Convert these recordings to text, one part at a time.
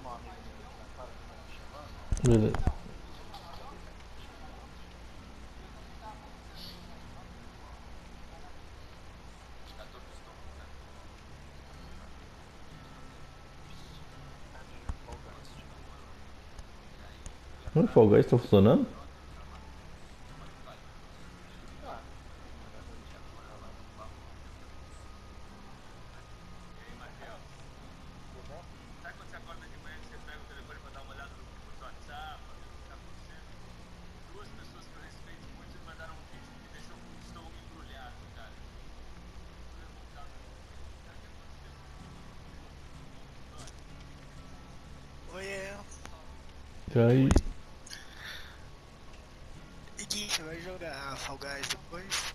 chamar um amigo meu. Beleza. Não, Guys tá funcionando? Sabe quando você acorda de manhã que você pega o telefone pra dar uma olhada no grupo do WhatsApp, pra ver o que tá acontecendo? Duas pessoas que eu respeito muito me mandaram um vídeo que me deixou com o estômago embrulhado, cara. Tô revoltado. Cara, o que aconteceu? Oiê, E aí? e Gui, você vai jogar Fall Guys depois?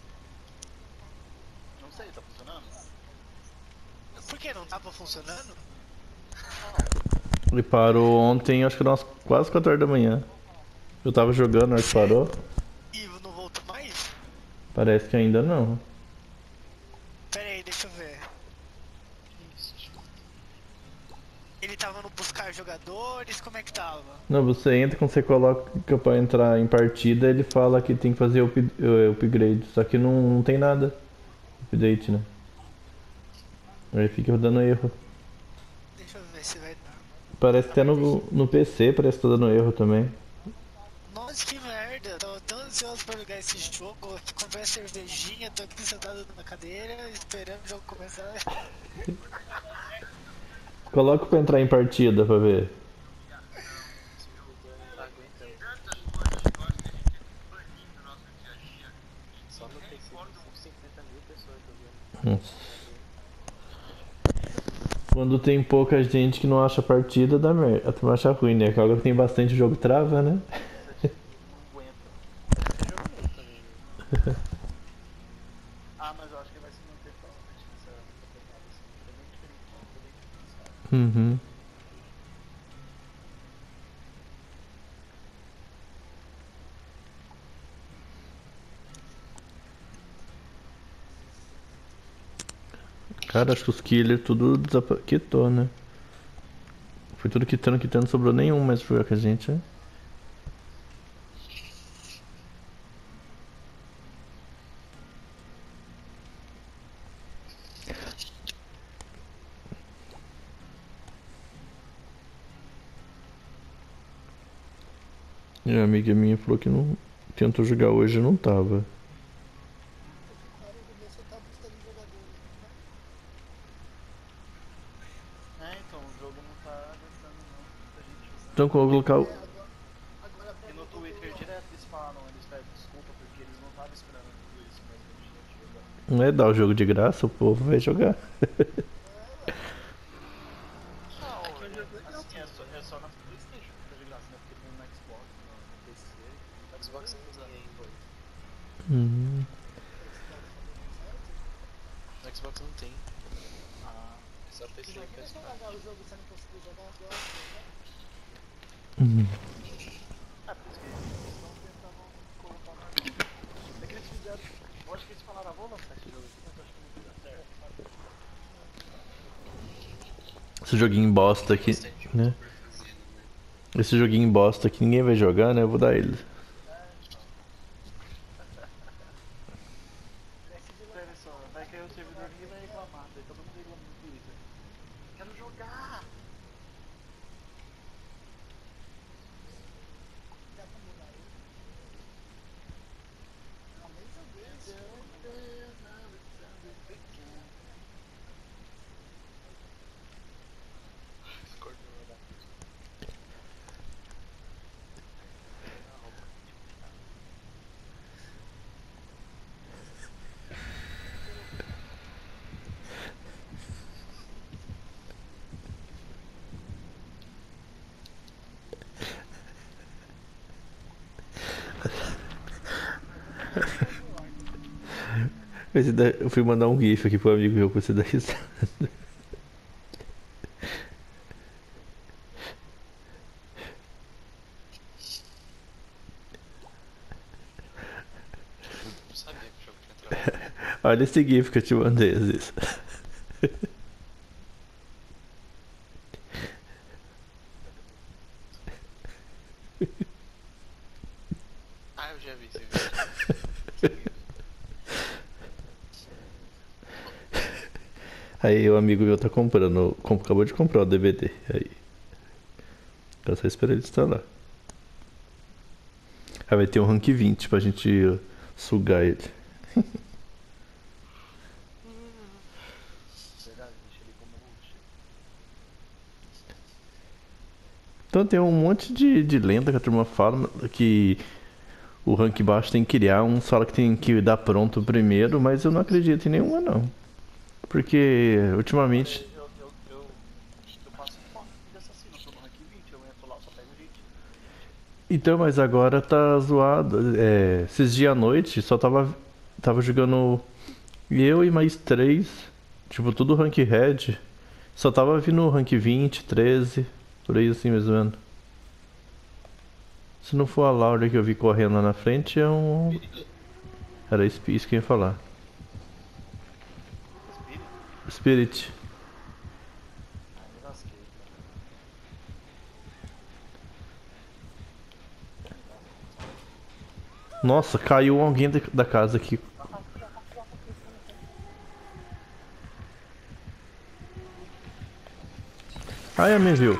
Não sei, tá funcionando? Por que não tava funcionando? Ele parou ontem, acho que umas quase 4 horas da manhã. Eu tava jogando, na hora que parou. E não voltou mais? Parece que ainda não. Pera aí, deixa eu ver. Ele tava no buscar jogadores, como é que tava? Não, você entra, quando você coloca pra entrar em partida, ele fala que tem que fazer up, eh, upgrade. Só que não, não tem nada. Update, né? Aí fica dando erro. Deixa eu ver se vai dar. Parece até no, no PC, parece que tá dando erro também. Nossa, que merda! Tava tão ansioso pra jogar esse jogo. Comprei a cervejinha, tô aqui sentado na cadeira, esperando o jogo começar. Coloca pra entrar em partida pra ver. Não aguentando. Tantas coisas que eu acho que a gente tem que banir do nosso dia a dia. Só no PC tem 150 mil pessoas jogando. Nossa. Quando tem pouca gente que não acha partida, dá merda. A turma acha ruim, né? Que agora tem bastante o jogo trava, né? Não aguenta. Você jogou também, né? Ah, mas eu acho que vai se manter provavelmente nessa nessa pegada assim. É bem diferente, é bem diferente, sabe? Uhum. Cara, acho que os killers tudo desapa- quitou, né? Foi tudo quitando, quitando, sobrou nenhum mais pra que a gente, né? E a amiga minha falou que não tentou jogar hoje e não tava. É, então, o jogo não tá aguentando não. Gente. Então colocar o. E no Twitter direto eles falam, eles pedem desculpa porque eles não estavam esperando tudo isso, mas a gente. Não é dar o jogo de graça, o povo vai jogar. Não, é, assim, é só, é só na Playstation que tá de graça, né? Porque tem no Xbox, no, no PC, no Xbox não usa ainda. Uhum. No Xbox não tem, Ah, só PC e PS4. Uhum. é por isso que eles colocar que eles fizeram... Eu acho que eles falaram, lançar esse jogo aqui, mas eu acho que não vai dar certo? Esse joguinho bosta aqui, né? Esse joguinho bosta aqui ninguém vai jogar, né? Eu vou dar ele. Olha só, vai cair o servidor e vai reclamar, daí todo mundo reclama no Twitter. Quero jogar! Discord não vai dar. Esse da- Eu fui mandar um gif aqui pro amigo meu pra você dar risada. Olha esse gif que eu te mandei às vezes. Ah, eu já vi esse vídeo. Aí o amigo meu tá comprando, com- acabou de comprar o DVD. Aí. Eu só espero ele instalar. Aí vai ter um rank 20 pra gente sugar ele. Então tem um monte de, de lenda que a turma fala que o rank baixo tem que criar, um fala que tem que dar pronto primeiro, mas eu não acredito em nenhuma não. Porque ultimamente. Eu, eu, eu, eu passo fome de assassino, eu tô no rank 20, eu entro lá, só pego gente. Então, mas agora tá zoado. É, esses dias à noite só tava, tava jogando eu e mais três, tipo, tudo rank red. Só tava vindo rank 20, 13, por aí assim mais ou menos. Se não for a Laura que eu vi correndo lá na frente, é um. Era isso isso que eu ia falar. Spirit. Nossa, caiu alguém da- casa aqui. Ai, a me viu.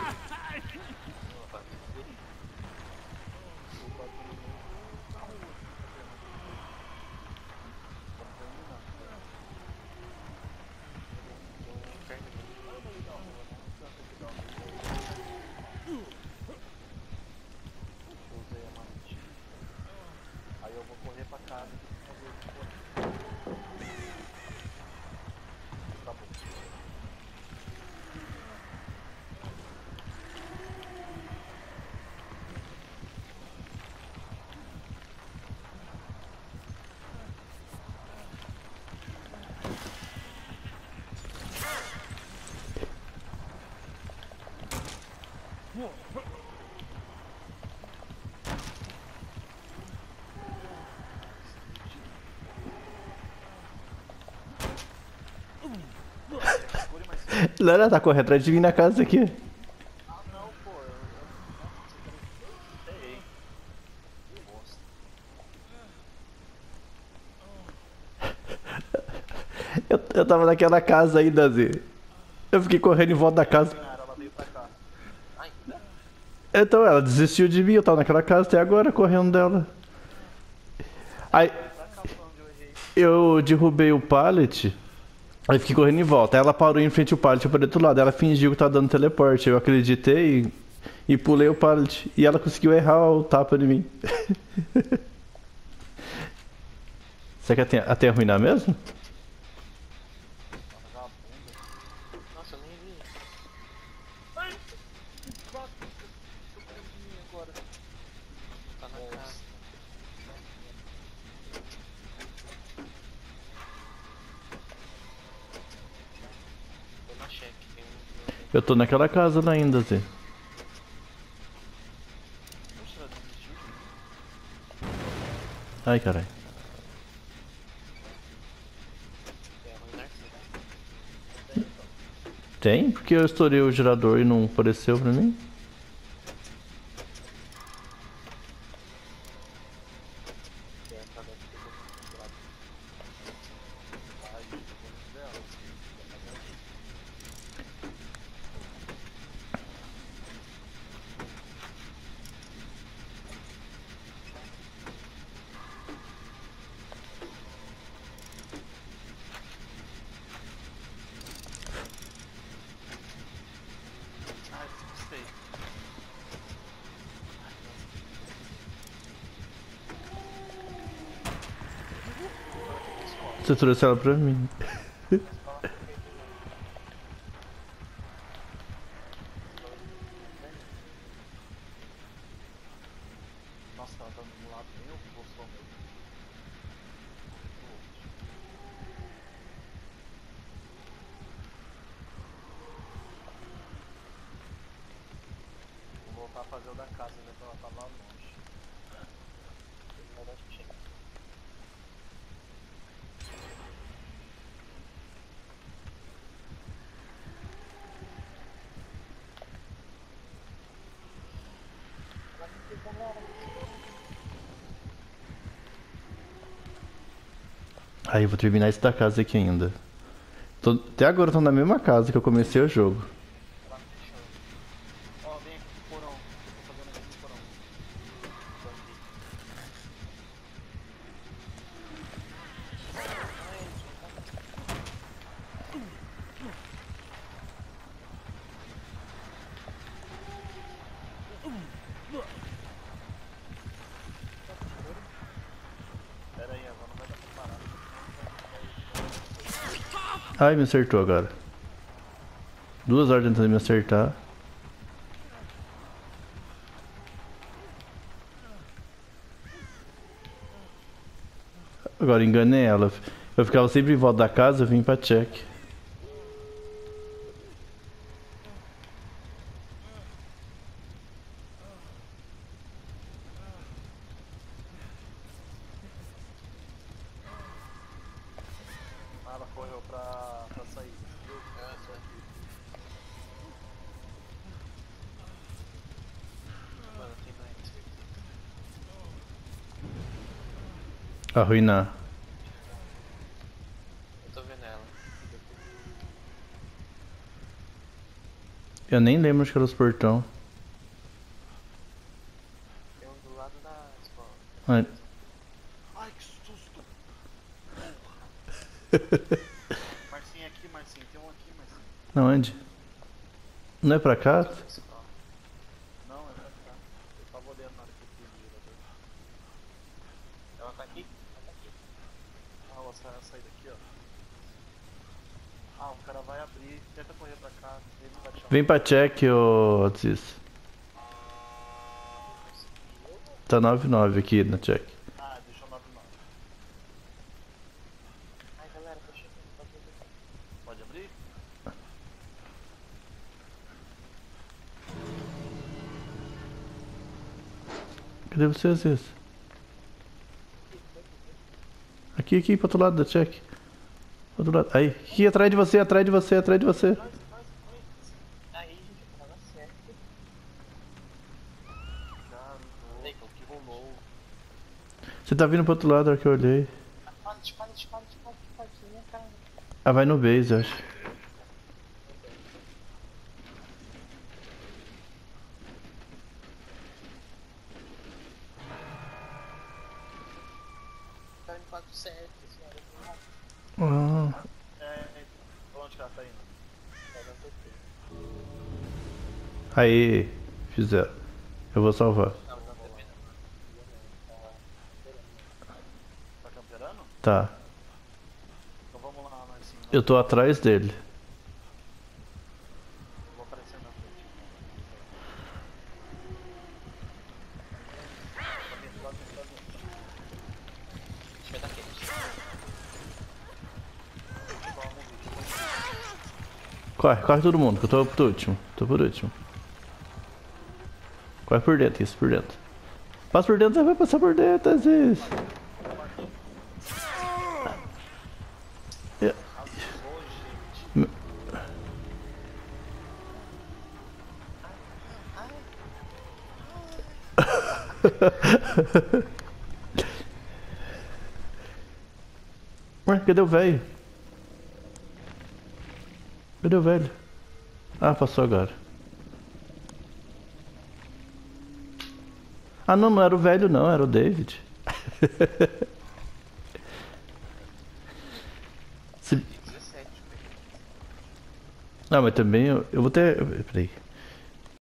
Cedo. Lara tá correndo atrás de mim na casa aqui. Ah, não, pô. Eu, eu, tava naquela casa ainda, Zé. Eu fiquei correndo em volta da casa. Ela? Então ela desistiu de mim, eu tava naquela casa até agora correndo dela. Aí eu derrubei o pallet, aí fiquei correndo em volta. Ela parou em frente ao pallet, eu parei do outro lado. Ela fingiu que tava dando teleporte. Eu acreditei e, pulei o pallet. E ela conseguiu errar o tapa de mim. Você quer até, até arruinar mesmo? Vagabunda. Nossa, eu nem vi. Ai, que vaca. Eu perdi de mim agora. Tá na casa. Tô na cheque. Tem um. Eu tô naquela casa lá ainda, Zé. Ai, Narciso. Tem? Porque eu estourei o gerador e não apareceu pra mim? É, tá dando tempo de lado. Ai, eu tô com dela. Ai, gostei. Você trouxe ela pra mim. Tá fazer o da casa, né? Ela tá lá longe. Vai dar check. Ela me pegou Ai, eu vou terminar esse da casa aqui ainda. Tô- até agora eu tô na mesma casa que eu comecei o jogo. Tá, deixa eu. Ó, vem aqui pro porão. Tô fazendo aqui no porão. Tô aqui. Pera aí, Eva, não vai dar pra parar. Ai, me acertou agora. Duas horas tentando me acertar. Agora enganei ela. Eu ficava sempre em volta da casa, eu vim pra check. Ah, ela correu pra, pra sair. Ah, tô aqui. Mano, tem mais. Arruinar. Eu tô vendo ela. Eu nem lembro onde que era os portão. Tem um do lado da escola. Ai, Ai, que susto! Marcinho. Tem um aqui, Marcinho. na onde? Não é pra cá? Não, é pra cá. Eu na hora que eu. Ela tá aqui? Ela tá aqui. Aí daqui, ó. Ah, o cara vai abrir. Tenta correr pra cá. Não. Vem pra check, ô Aziz. Tá 9-9 aqui na check. Cadê você, Aziz? Aqui, aqui, pro outro lado da check. Pro outro lado. Aí, aqui atrás de você, atrás de você, atrás de você. Você tá vindo pro outro lado, a que eu olhei. Ah, vai no base, acho. Tá no quadro certo, senhora. Ah, É, é, pra onde que ela tá indo? Vai dar PT. aí, fizeram. Eu vou salvar. Tá camperando? Tá. Então vamos lá, Marcinho. Eu tô atrás dele. Vou aparecer na frente. Tá vindo, tá vindo, tá vindo. Acho que vai dar quente. Vamos, bicho. Corre, corre todo mundo, que eu tô por último. Tô por último. Corre por dentro, isso, por dentro. Passa por dentro, vai passar por dentro, às vezes. É. Ué, cadê o velho? Cadê o velho? Ah, passou agora. Ah, não, não era o velho, não, era o David. Se- 17, velho. Ah, mas também eu, eu vou ter. Peraí.